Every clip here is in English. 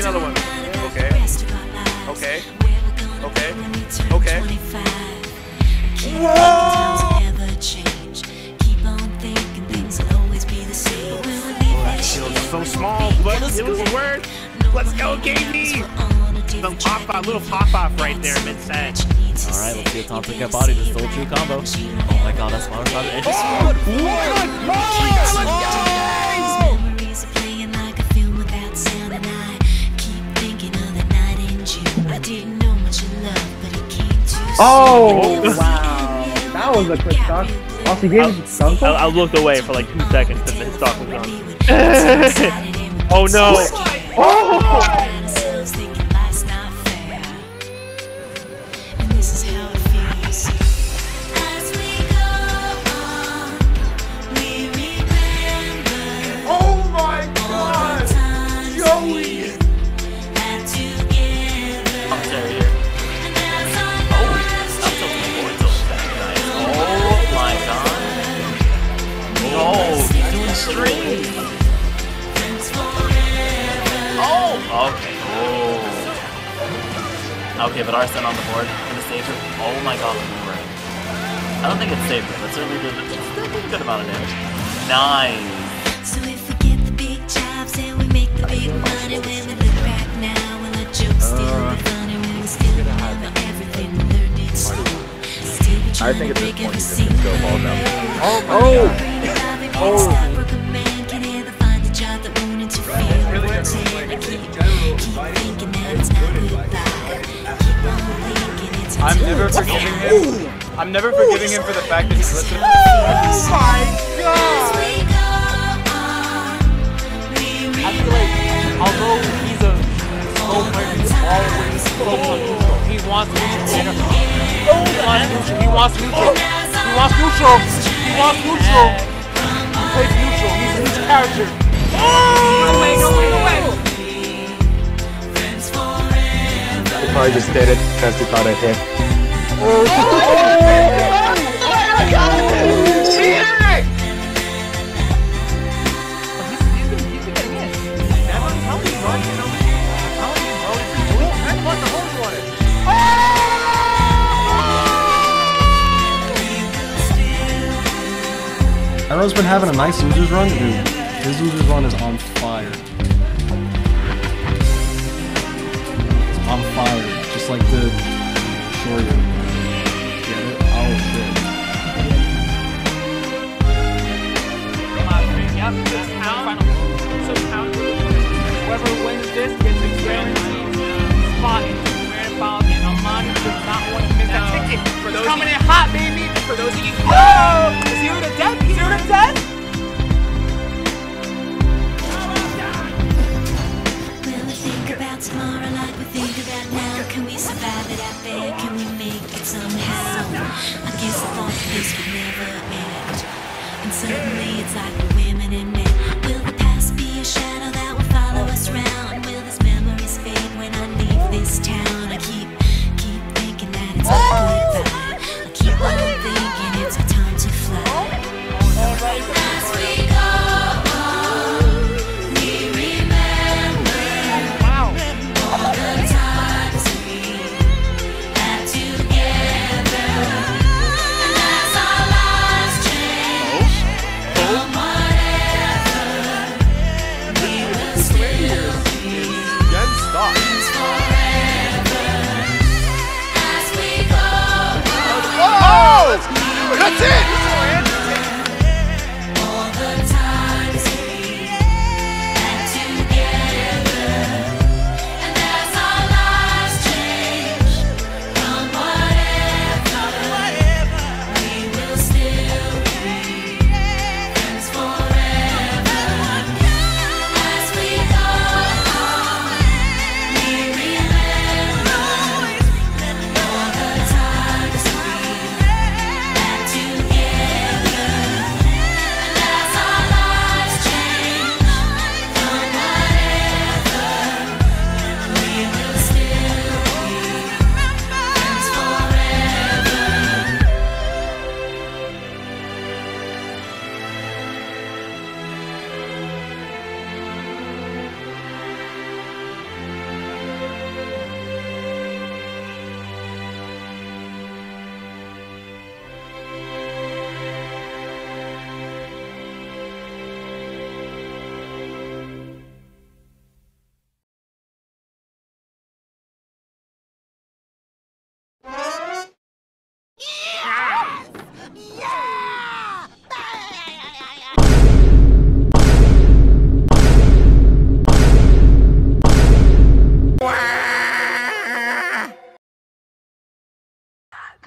another one. Okay. Okay. Okay. Okay. Whoa! so small, but it was a word. Let's go, KD! Some pop off, little pop off right there mid set. Alright, let's see if Thompson get body. This is a true combo. Oh my god, that's Side. It's just What? Oh, oh Oh! wow. That was a quick stock. Also, he gave you some I, I looked away for like two seconds and the stock was gone. oh no! Oh! Oh he's doing strings. Oh, okay. Oh. Okay, but Arsene on the board in the stage. Oh my god, the boomerang. I don't think it's safe, but certainly did it's still a good amount of damage. Nice. So if we get the big jobs and we make the big money when we look back now and the jokes still be funny when we still remember everything we learned in school. Still be I trying think to at this break point every you just go balls out. Oh, Oh. Broken never forgiving him. I'm never forgiving him for the fact that he's listening. Oh my god! I feel like although he's a slow player, he's always focused on neutral. He wants neutral. He wants neutral. He wants neutral. He wants neutral. He wants neutral. He plays neutral. He's a neutral character. No probably just did it because he thought I'd hit. Arrow's been having a nice losers run, dude. His losers run is on fire. Fire, just like the Shoryu. Get it? Oh shit. Yep, this count. So count. Whoever wins this gets a guaranteed uh, spot in the grand final, and Amani does not want to miss that ticket. For those coming in hot, baby. For those of you Oh! Zero to death. Zero to death. It there? Can we make it somehow? I guess I thought this would never end. And suddenly it's like women and men.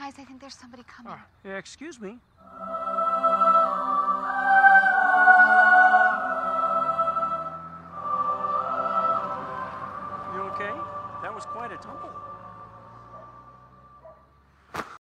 Guys, I think there's somebody coming. Uh, excuse me.